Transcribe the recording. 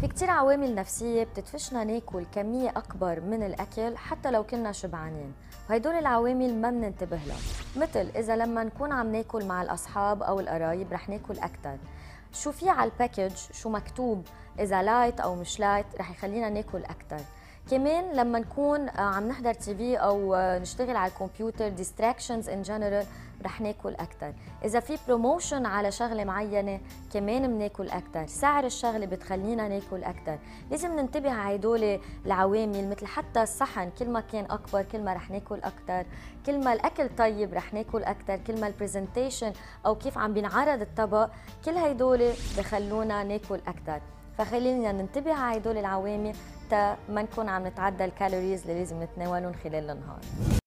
في كتير عوامل نفسية بتدفشنا ناكل كمية أكبر من الأكل حتى لو كنا شبعانين. وهدول العوامل ما بننتبه لها مثل إذا لما نكون عم ناكل مع الأصحاب أو القرايب رح ناكل أكتر. شو في على ال package شو مكتوب؟ إذا light أو مش light رح يخلينا ناكل أكتر. كمان لما نكون عم نحضر TV أو نشتغل على الكمبيوتر distractions in general رح ناكل أكثر إذا في promotion على شغلة معينة كمان بناكل أكثر سعر الشغلة بتخلينا ناكل أكثر لازم ننتبه على هدول العوامل مثل حتى الصحن. كل ما كان أكبر كل ما رح ناكل أكثر كل ما الأكل طيب رح ناكل أكثر كل ما ال presentation أو كيف عم بينعرض الطبق كل هدول بخلونا ناكل أكثر فخلينا ننتبه على هدول العوامل تا ما نكون عم نتعدى ال calories اللي لازم نتناولهم خلال النهار.